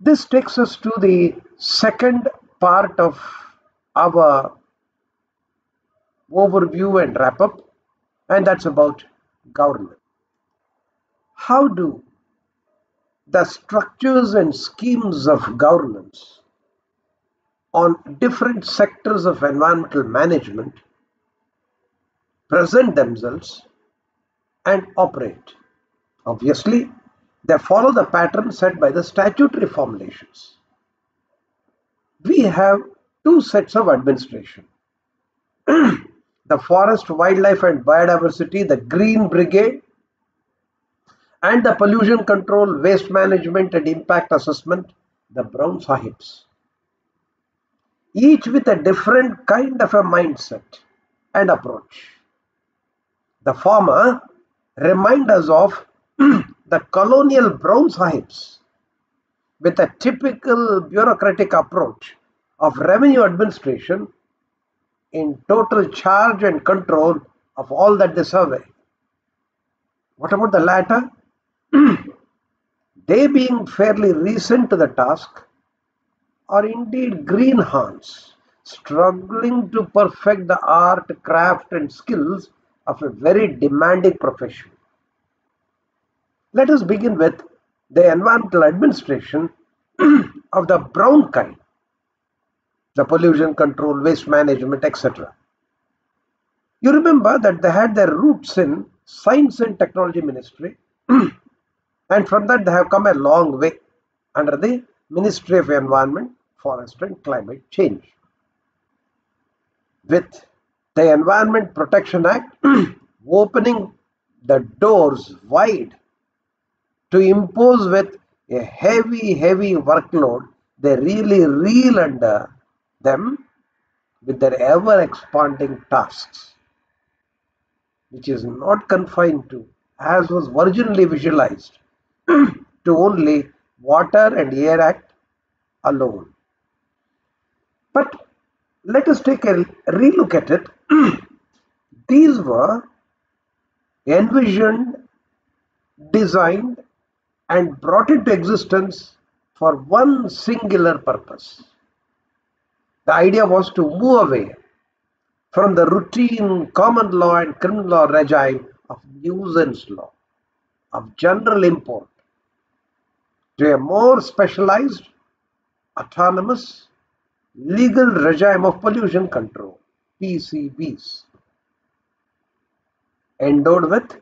This takes us to the second part of our overview and wrap up, and that's about governance. How do the structures and schemes of governance on different sectors of environmental management present themselves and operate? Obviously, they follow the pattern set by the statutory formulations. We have two sets of administration. the Forest, Wildlife and Biodiversity, the Green Brigade, and the Pollution Control, Waste Management and Impact Assessment, the Brown Sahibs. Each with a different kind of a mindset and approach. The former remind us of the colonial brown sahibs with a typical bureaucratic approach of revenue administration in total charge and control of all that they survey. What about the latter? they being fairly recent to the task are indeed greenhorns struggling to perfect the art, craft and skills of a very demanding profession. Let us begin with the environmental administration of the brown kind, the pollution control, waste management, etc. You remember that they had their roots in science and technology ministry and from that they have come a long way under the Ministry of Environment, Forest and Climate Change. With the Environment Protection Act opening the doors wide to impose with a heavy, heavy workload, they really reel under them with their ever expanding tasks, which is not confined to, as was originally visualized, to only Water and Air Act alone. But let us take a relook at it. These were envisioned, designed, and brought into existence for one singular purpose. The idea was to move away from the routine common law and criminal law regime of nuisance law of general import to a more specialized, autonomous, legal regime of pollution control, PCBs, endowed with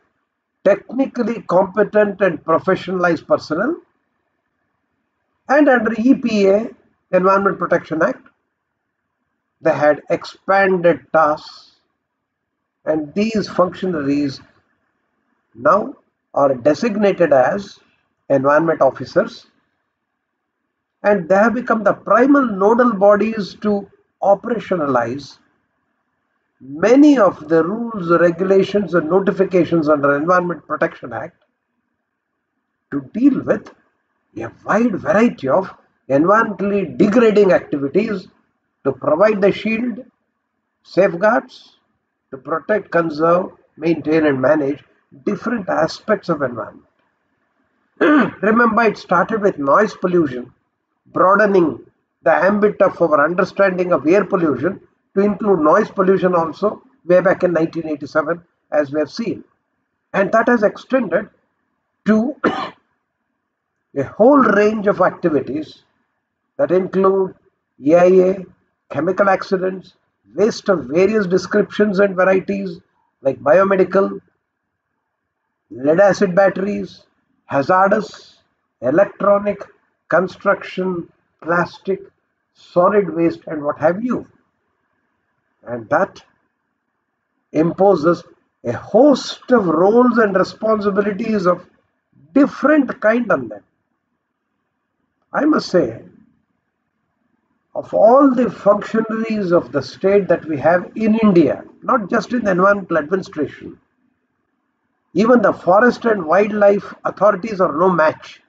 technically competent and professionalized personnel and under EPA, Environment Protection Act, they had expanded tasks and these functionaries now are designated as environment officers and they have become the primal nodal bodies to operationalize many of the rules, regulations and notifications under Environment Protection Act to deal with a wide variety of environmentally degrading activities to provide the shield, safeguards, to protect, conserve, maintain and manage different aspects of environment. Remember it started with noise pollution, broadening the ambit of our understanding of air pollution to include noise pollution also way back in 1987 as we have seen. And that has extended to a whole range of activities that include EIA, chemical accidents, waste of various descriptions and varieties like biomedical, lead acid batteries, hazardous, electronic, construction, plastic, solid waste and what have you and that imposes a host of roles and responsibilities of different kind on them. I must say, of all the functionaries of the state that we have in India, not just in the environmental administration, even the forest and wildlife authorities are no match.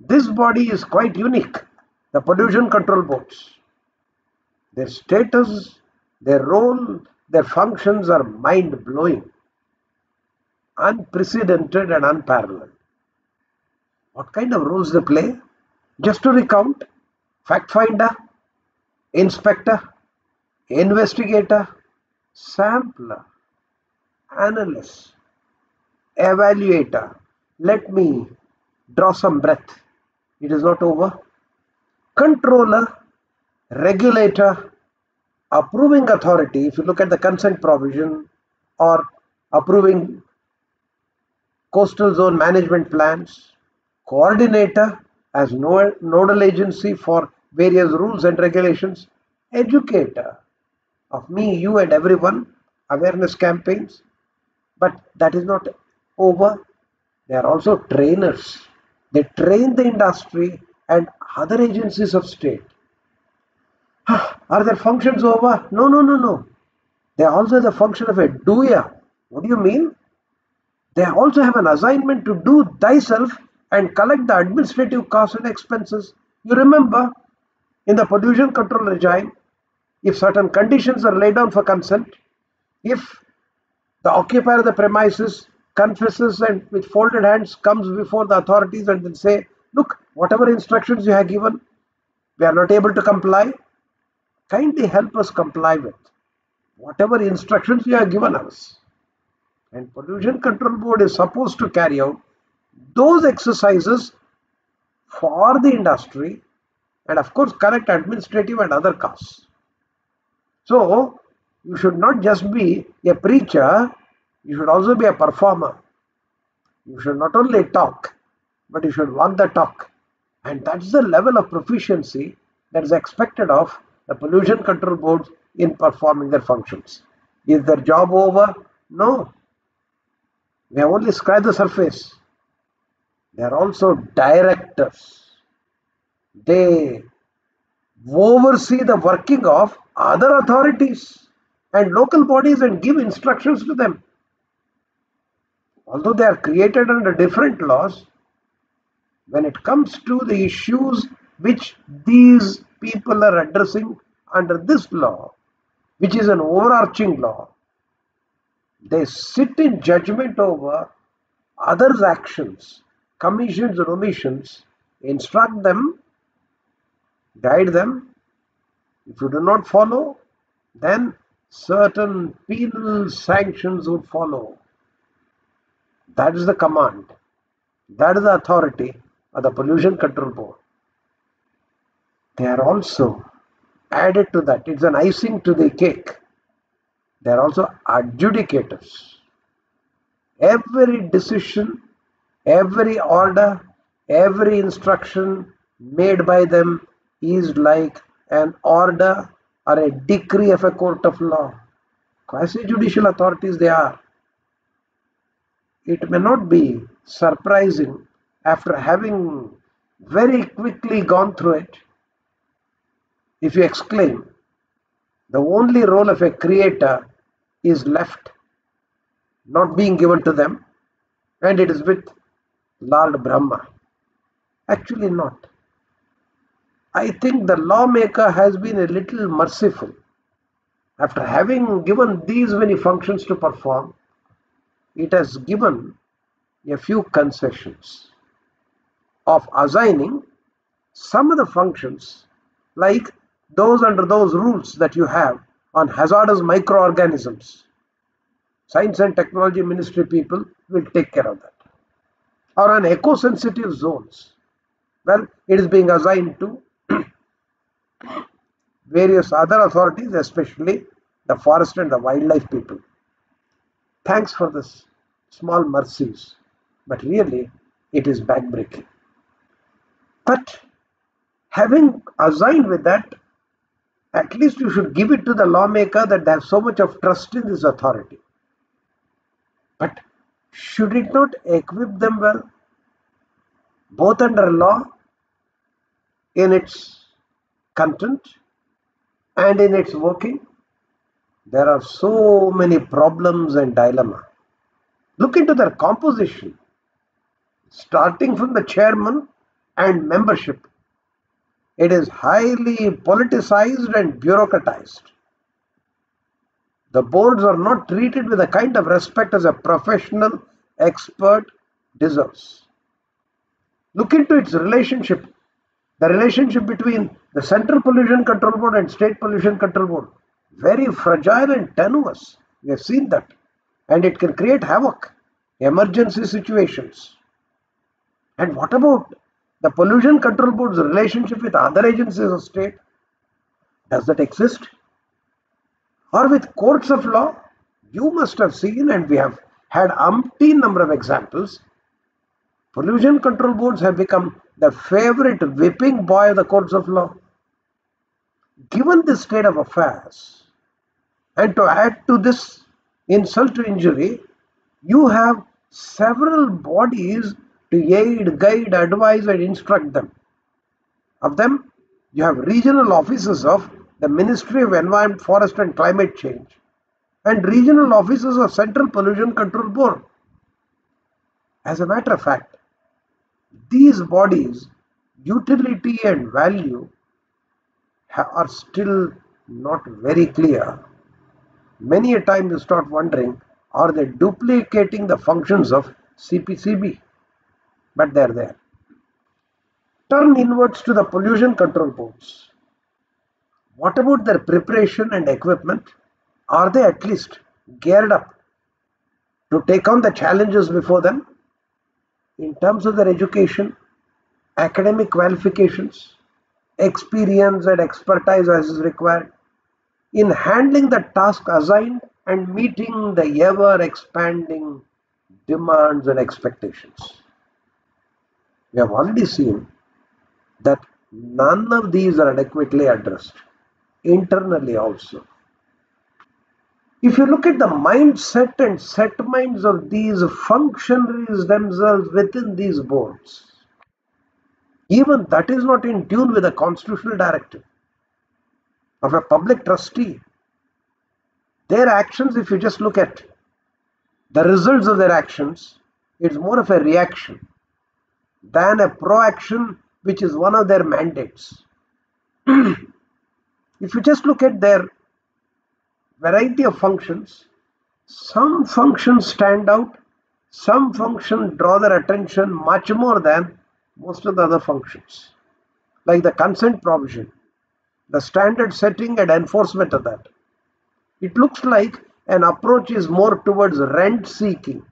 This body is quite unique, the pollution control boards. Their status their role, their functions are mind blowing, unprecedented, and unparalleled. What kind of roles they play? Just to recount, fact finder, inspector, investigator, sampler, analyst, evaluator. Let me draw some breath. It is not over. Controller, regulator, approving authority. If you look at the consent provision or approving coastal zone management plans, coordinator as nodal agency for various rules and regulations, educator of me, you, and everyone, awareness campaigns. But that is not over. They are also trainers. They train the industry and other agencies of state. Are their functions over? No, no, no, no. They also have the function of a doer. What do you mean? They also have an assignment to do thyself and collect the administrative costs and expenses. You remember in the pollution control regime, if certain conditions are laid down for consent, if the occupier of the premises confesses and with folded hands comes before the authorities and then say, look, whatever instructions you have given, we are not able to comply. Kindly help us comply with whatever instructions you have given us. And Pollution Control Board is supposed to carry out those exercises for the industry and of course correct administrative and other costs. So you should not just be a preacher, you should also be a performer. You should not only talk, but you should walk the talk. And that's the level of proficiency that is expected of the pollution control boards in performing their functions. Is their job over? No. We have only scratched the surface. They are also directors. They oversee the working of other authorities and local bodies and give instructions to them. Although they are created under different laws, when it comes to the issues which these people are addressing under this law, which is an overarching law, they sit in judgment over others' actions, commissions or omissions, instruct them, guide them. If you do not follow, then certain penal sanctions would follow. That is the command. That is the authority of the Pollution Control Board. They are also added to that. It's an icing to the cake. They are also adjudicators. Every decision, every order, every instruction made by them is like an order or a decree of a court of law. Quasi judicial authorities they are. It may not be surprising after having very quickly gone through it if you exclaim, the only role of a creator is left, not being given to them, and it is with Lord Brahma. Actually, not. I think the lawmaker has been a little merciful. After having given these many functions to perform, it has given a few concessions of assigning some of the functions like those under those rules that you have on hazardous microorganisms. Science and Technology Ministry people will take care of that. Or on eco-sensitive zones. Well, it is being assigned to various other authorities, especially the forest and the wildlife people. Thanks for this small mercies, but really it is backbreaking. But having assigned with that, at least you should give it to the lawmaker that they have so much of trust in this authority. But should it not equip them well, both under law in its content and in its working? There are so many problems and dilemma. Look into their composition, starting from the chairman and membership. It is highly politicized and bureaucratized. The boards are not treated with the kind of respect as a professional expert deserves. Look into its relationship The relationship between the Central Pollution Control Board and State Pollution Control Board, very fragile and tenuous. We have seen that. And it can create havoc, emergency situations. And what about the Pollution Control Board's relationship with other agencies of state? Does that exist? Or with courts of law? You must have seen, and we have had umpteen number of examples. Pollution control boards have become the favorite whipping boy of the courts of law. Given this state of affairs, and to add to this insult to injury, you have several bodies to aid, guide, advise, and instruct them. Of them, you have regional offices of the Ministry of Environment, Forest and Climate Change and regional offices of Central Pollution Control Board. As a matter of fact, these bodies, utility and value are still not very clear. Many a time you start wondering, are they duplicating the functions of CPCB? But they're there. Turn inwards to the pollution control boards. What about their preparation and equipment? Are they at least geared up to take on the challenges before them in terms of their education, academic qualifications, experience and expertise as is required in handling the task assigned and meeting the ever expanding demands and expectations. We have already seen that none of these are adequately addressed internally also. If you look at the mindset and set minds of these functionaries themselves within these boards, even that is not in tune with the constitutional directive of a public trustee. Their actions, if you just look at the results of their actions, it's more of a reaction than a proaction, which is one of their mandates. if you just look at their variety of functions, some functions stand out, some functions draw their attention much more than most of the other functions, like the consent provision, the standard setting and enforcement of that. It looks like an approach is more towards rent seeking,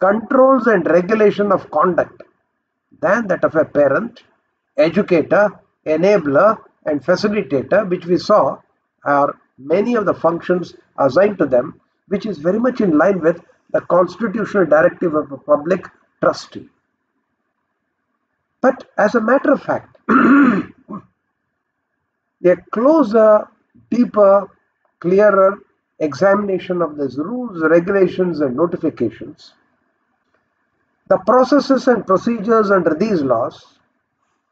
controls and regulation of conduct than that of a parent, educator, enabler, and facilitator, which we saw are many of the functions assigned to them, which is very much in line with the constitutional directive of a public trustee. But as a matter of fact, a closer, deeper, clearer examination of these rules, regulations, and notifications, the processes and procedures under these laws,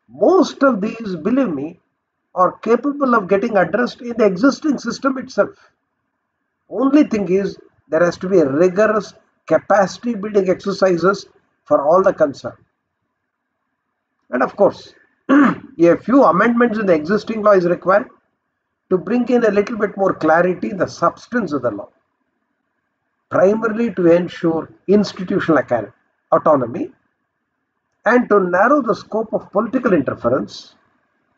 most of these, believe me, are capable of getting addressed in the existing system itself. Only thing is there has to be rigorous capacity building exercises for all the concerned. And of course, a few amendments in the existing law is required to bring in a little bit more clarity in the substance of the law. Primarily to ensure institutional autonomy and to narrow the scope of political interference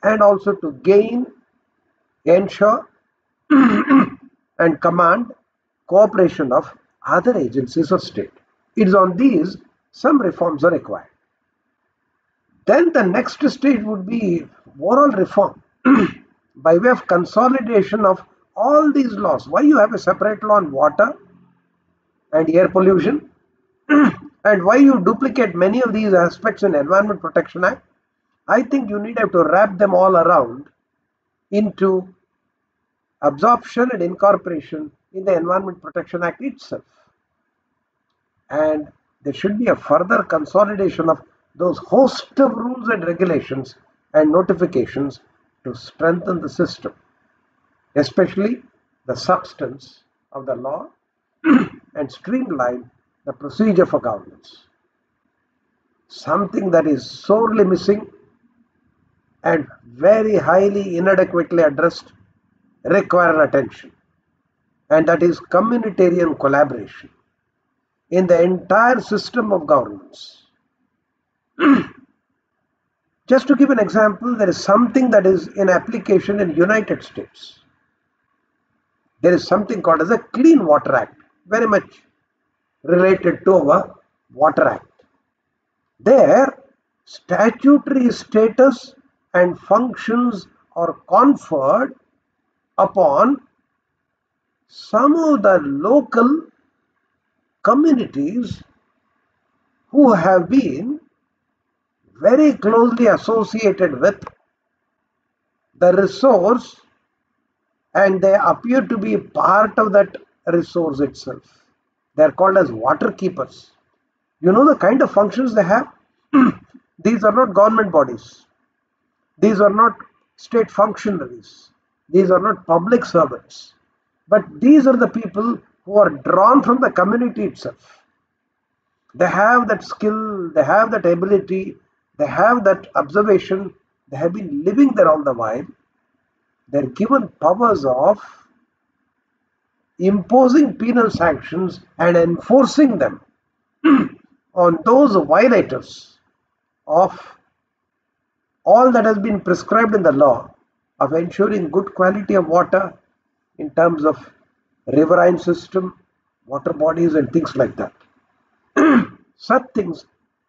and also to gain, ensure, and command cooperation of other agencies of state. It is on these some reforms are required. Then the next stage would be overall reform by way of consolidation of all these laws. Why you have a separate law on water and air pollution and why you duplicate many of these aspects in Environment Protection Act I think you need have to wrap them all around into absorption and incorporation in the Environment Protection Act itself. And there should be a further consolidation of those host of rules and regulations and notifications to strengthen the system, especially the substance of the law and streamline the procedure for governance. Something that is sorely missing and very highly inadequately addressed require attention and that is communitarian collaboration in the entire system of governance. Just to give an example, there is something that is in application in United States. There is something called as a Clean Water Act, very much related to our Water Act. There, statutory status and functions are conferred upon some of the local communities who have been very closely associated with the resource and they appear to be part of that resource itself. They are called as water keepers. You know the kind of functions they have? These are not government bodies. These are not state functionaries. These are not public servants. But these are the people who are drawn from the community itself. They have that skill, they have that ability, they have that observation, they have been living there all the while. They're given powers of imposing penal sanctions and enforcing them on those violators of all that has been prescribed in the law of ensuring good quality of water in terms of riverine system, water bodies and things like that. Such things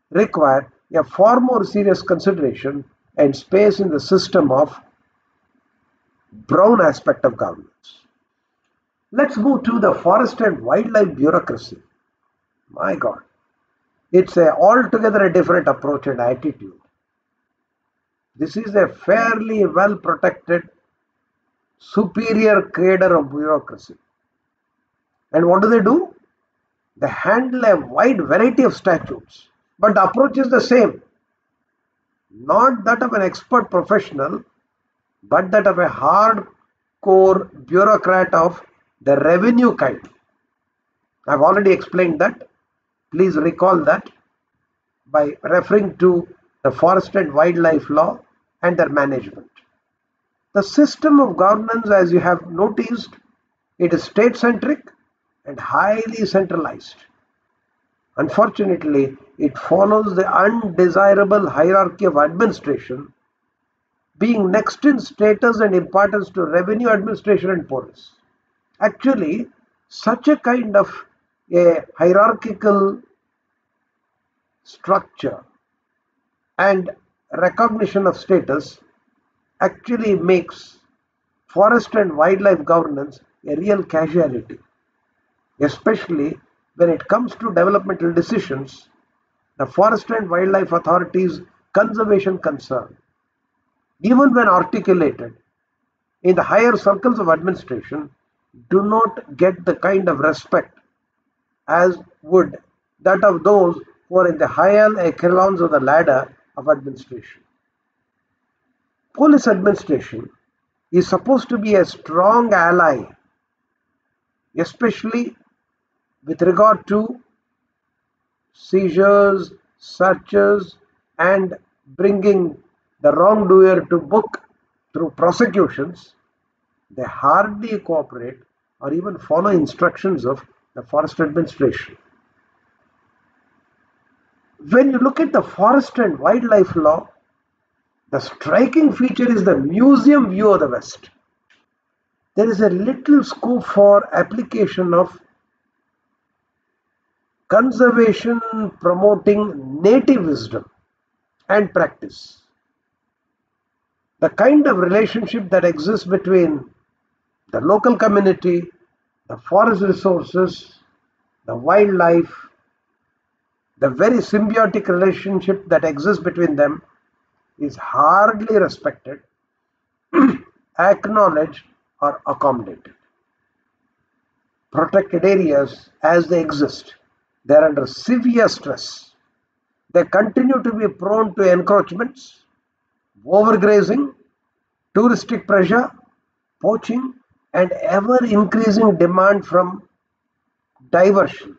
require a far more serious consideration and space in the system of brown aspect of governance. Let's move to the forest and wildlife bureaucracy. My God, it's a altogether a different approach and attitude. This is a fairly well protected, superior cadre of bureaucracy. And what do they do? They handle a wide variety of statutes, but the approach is the same. Not that of an expert professional, but that of a hardcore bureaucrat of the revenue kind. I've already explained that. Please recall that by referring to the forest and wildlife law and their management. The system of governance, as you have noticed, it is state centric and highly centralized. Unfortunately, it follows the undesirable hierarchy of administration, being next in status and importance to revenue administration and police. Actually, such a kind of a hierarchical structure and recognition of status actually makes forest and wildlife governance a real casualty especially when it comes to developmental decisions, the Forest and Wildlife authorities' conservation concern, even when articulated in the higher circles of administration, do not get the kind of respect as would that of those who are in the higher echelons of the ladder of administration. Police administration is supposed to be a strong ally, especially with regard to seizures, searches, and bringing the wrongdoer to book through prosecutions, they hardly cooperate or even follow instructions of the forest administration. When you look at the forest and wildlife law, the striking feature is the museum view of the West. There is a little scope for application of conservation promoting native wisdom and practice. The kind of relationship that exists between the local community, the forest resources, the wildlife, the very symbiotic relationship that exists between them is hardly respected, acknowledged, or accommodated. Protected areas as they exist they are under severe stress. They continue to be prone to encroachments, overgrazing, touristic pressure, poaching, and ever increasing demand from diversion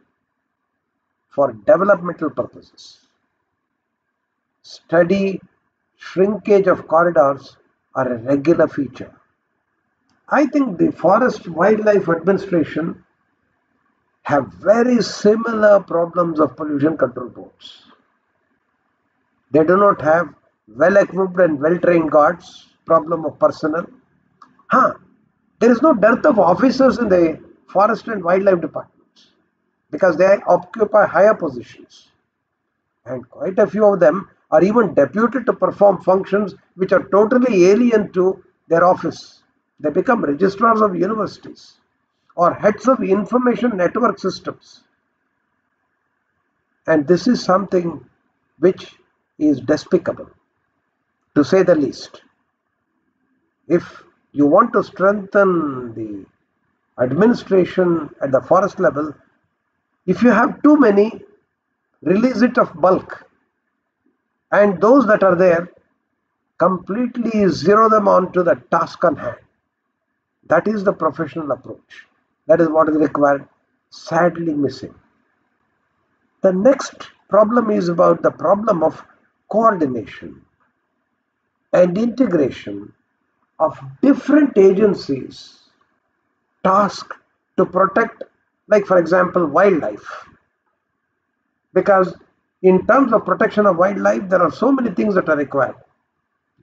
for developmental purposes. Steady shrinkage of corridors are a regular feature. I think the Forest Wildlife Administration have very similar problems of pollution control boards. They do not have well equipped and well trained guards, problem of personnel. Huh. There is no dearth of officers in the forest and wildlife departments because they occupy higher positions. And quite a few of them are even deputed to perform functions which are totally alien to their office. They become registrars of universities or heads of information network systems. And this is something which is despicable, to say the least. If you want to strengthen the administration at the forest level, if you have too many, release it of bulk. And those that are there, completely zero them on to the task on hand. That is the professional approach. That is what is required, sadly missing. The next problem is about the problem of coordination and integration of different agencies tasked to protect, like for example, wildlife. Because in terms of protection of wildlife, there are so many things that are required.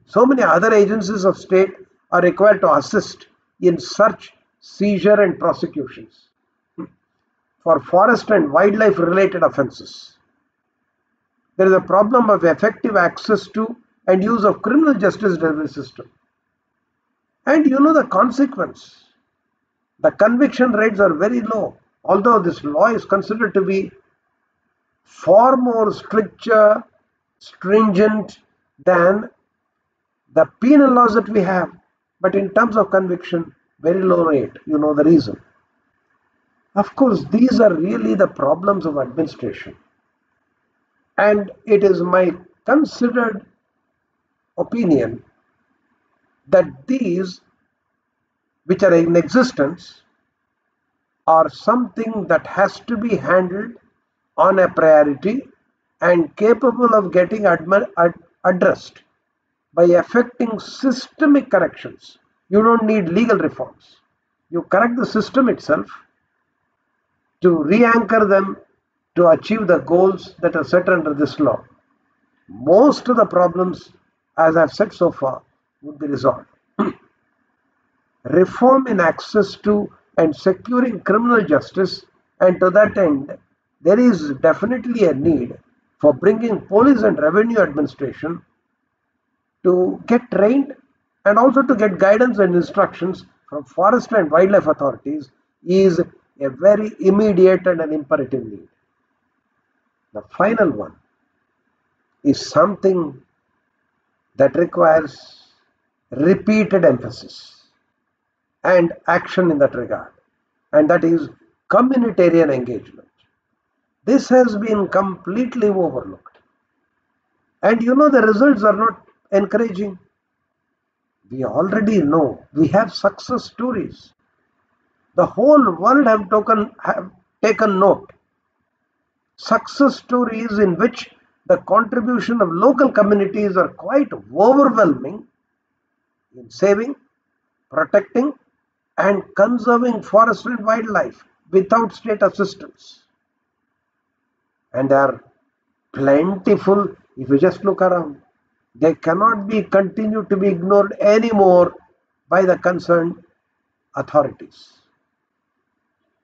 So many other agencies of state are required to assist in search seizure and prosecutions for forest and wildlife related offences. There is a problem of effective access to and use of criminal justice delivery system. And you know the consequence. The conviction rates are very low. Although this law is considered to be far more stricter, stringent than the penal laws that we have. But in terms of conviction, very low rate. You know the reason. Of course, these are really the problems of administration. And it is my considered opinion that these, which are in existence, are something that has to be handled on a priority and capable of getting ad addressed by effecting systemic corrections you don't need legal reforms. You correct the system itself to re-anchor them to achieve the goals that are set under this law. Most of the problems, as I've said so far, would be resolved. Reform in access to and securing criminal justice, and to that end, there is definitely a need for bringing police and revenue administration to get trained and also to get guidance and instructions from forest and wildlife authorities is a very immediate and an imperative need. The final one is something that requires repeated emphasis and action in that regard, and that is communitarian engagement. This has been completely overlooked. And you know, the results are not encouraging. We already know. We have success stories. The whole world have taken have taken note. Success stories in which the contribution of local communities are quite overwhelming in saving protecting and conserving forest and wildlife without state assistance and they are plentiful if you just look around they cannot be continued to be ignored anymore by the concerned authorities.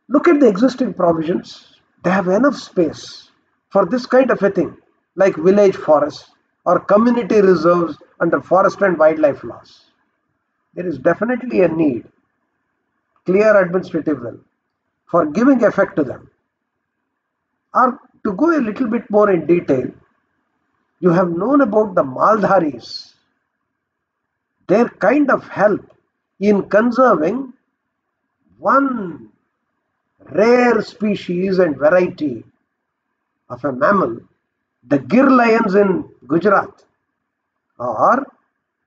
Look at the existing provisions. They have enough space for this kind of a thing, like village forests or community reserves under forest and wildlife laws. There is definitely a need, clear administrative will, for giving effect to them. Or to go a little bit more in detail, you have known about the Maldharis, their kind of help in conserving one rare species and variety of a mammal, the Gir lions in Gujarat, or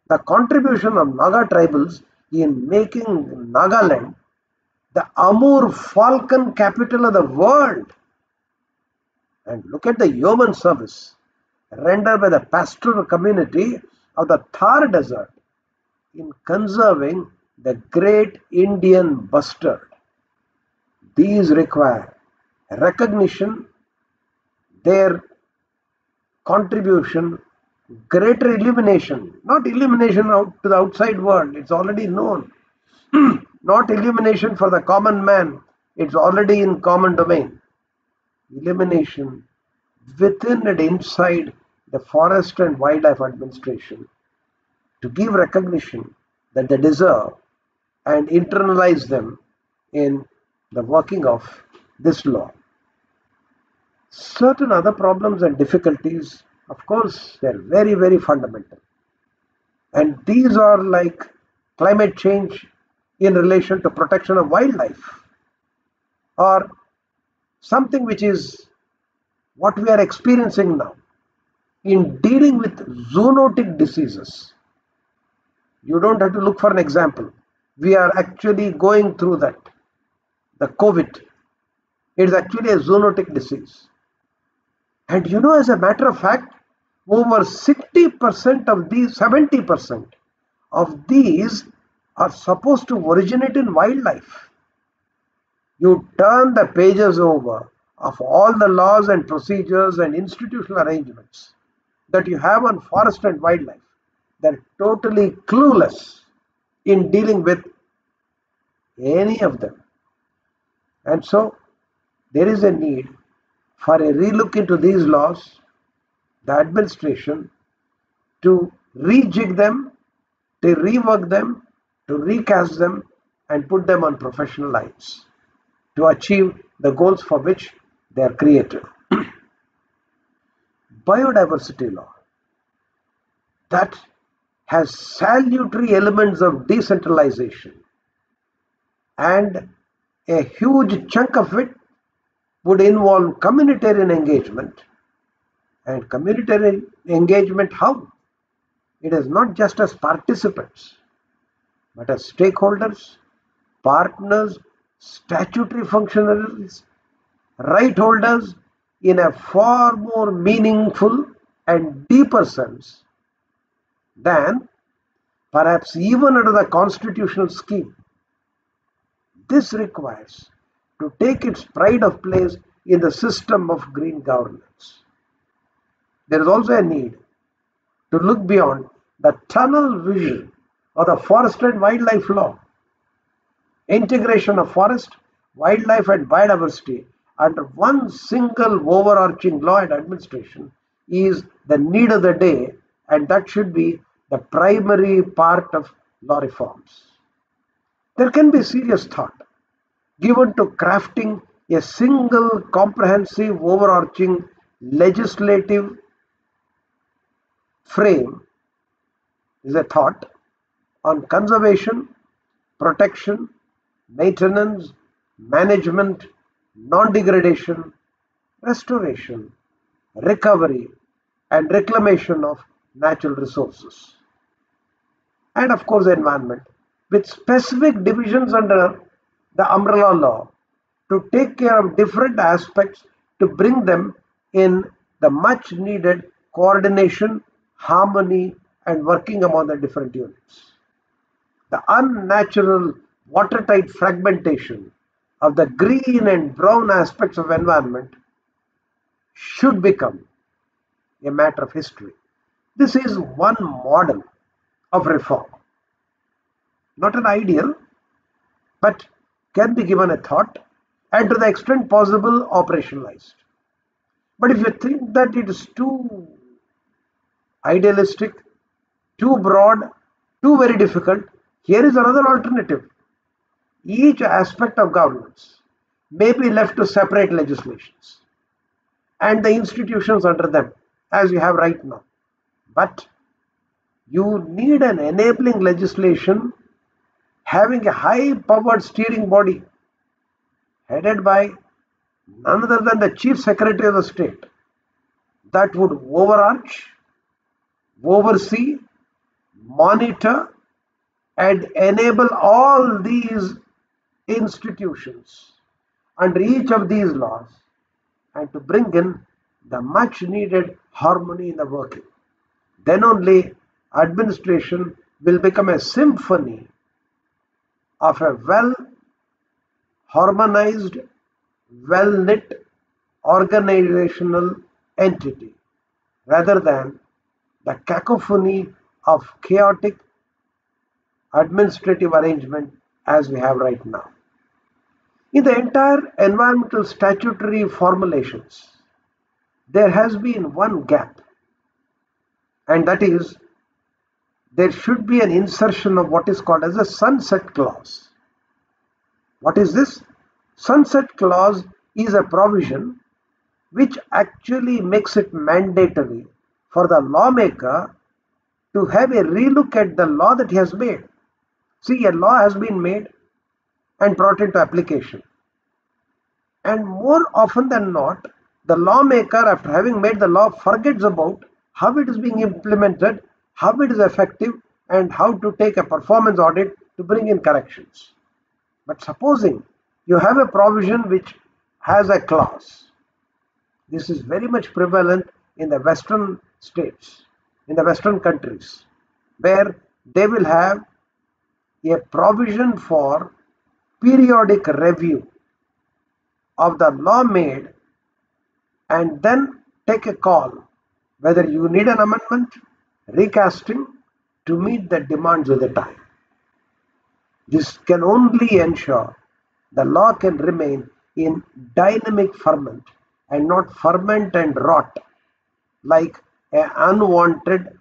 the contribution of Naga tribals in making Nagaland the Amur falcon capital of the world. And look at the yeoman service rendered by the pastoral community of the Thar Desert in conserving the great Indian bustard. These require recognition, their contribution greater illumination, not illumination out to the outside world, it's already known. not illumination for the common man, it's already in common domain. Illumination within and inside the Forest and Wildlife Administration to give recognition that they deserve and internalize them in the working of this law. Certain other problems and difficulties, of course, they're very, very fundamental. And these are like climate change in relation to protection of wildlife or something which is what we are experiencing now in dealing with zoonotic diseases. You don't have to look for an example. We are actually going through that. The COVID. It is actually a zoonotic disease. And you know, as a matter of fact, over 60% of these, 70% of these are supposed to originate in wildlife. You turn the pages over of all the laws and procedures and institutional arrangements that you have on forest and wildlife. They're totally clueless in dealing with any of them. And so there is a need for a relook into these laws, the administration to rejig them, to rework them, to recast them, and put them on professional lines to achieve the goals for which they are created. Biodiversity law that has salutary elements of decentralization and a huge chunk of it would involve communitarian engagement. And communitarian engagement, how? It is not just as participants, but as stakeholders, partners, statutory functionaries, right holders in a far more meaningful and deeper sense than perhaps even under the constitutional scheme. This requires to take its pride of place in the system of green governance. There is also a need to look beyond the tunnel vision of the forest and wildlife law. Integration of forest, wildlife, and biodiversity under one single overarching law and administration is the need of the day, and that should be the primary part of law reforms. There can be serious thought given to crafting a single comprehensive overarching legislative frame is a thought on conservation, protection, maintenance, management, non-degradation, restoration, recovery and reclamation of natural resources. And of course environment with specific divisions under the umbrella law to take care of different aspects to bring them in the much needed coordination, harmony, and working among the different units. The unnatural watertight fragmentation of the green and brown aspects of environment should become a matter of history. This is one model of reform. Not an ideal, but can be given a thought and to the extent possible operationalized. But if you think that it is too idealistic, too broad, too very difficult, here is another alternative. Each aspect of governance may be left to separate legislations and the institutions under them as you have right now. But you need an enabling legislation having a high powered steering body headed by none other than the chief secretary of the state that would overarch, oversee, monitor, and enable all these institutions under each of these laws and to bring in the much needed harmony in the working. Then only administration will become a symphony of a well harmonized, well knit organizational entity rather than the cacophony of chaotic administrative arrangement as we have right now. In the entire environmental statutory formulations, there has been one gap, and that is there should be an insertion of what is called as a sunset clause. What is this? Sunset clause is a provision which actually makes it mandatory for the lawmaker to have a relook at the law that he has made. See, a law has been made and brought into application. And more often than not, the lawmaker, after having made the law, forgets about how it is being implemented, how it is effective, and how to take a performance audit to bring in corrections. But supposing you have a provision which has a clause, this is very much prevalent in the Western states, in the Western countries, where they will have a provision for periodic review of the law made and then take a call whether you need an amendment, recasting to meet the demands of the time. This can only ensure the law can remain in dynamic ferment and not ferment and rot like an unwanted,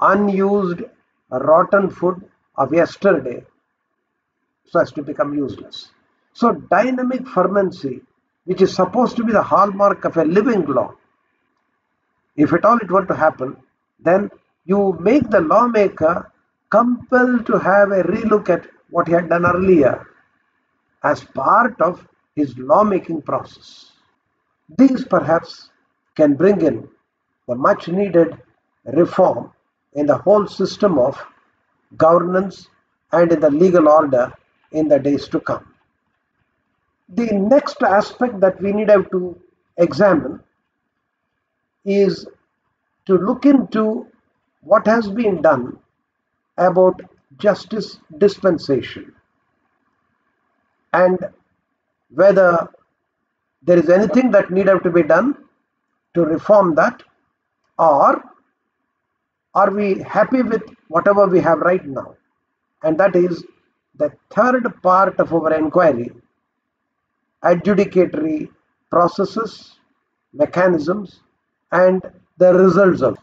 unused, rotten food of yesterday so as to become useless. So dynamic fermency, which is supposed to be the hallmark of a living law, if at all it were to happen, then you make the lawmaker compelled to have a relook at what he had done earlier as part of his lawmaking process. These perhaps can bring in the much needed reform in the whole system of governance and in the legal order in the days to come. The next aspect that we need have to examine is to look into what has been done about justice dispensation and whether there is anything that needed to be done to reform that or are we happy with whatever we have right now? And that is the third part of our inquiry. Adjudicatory processes, mechanisms, and the results of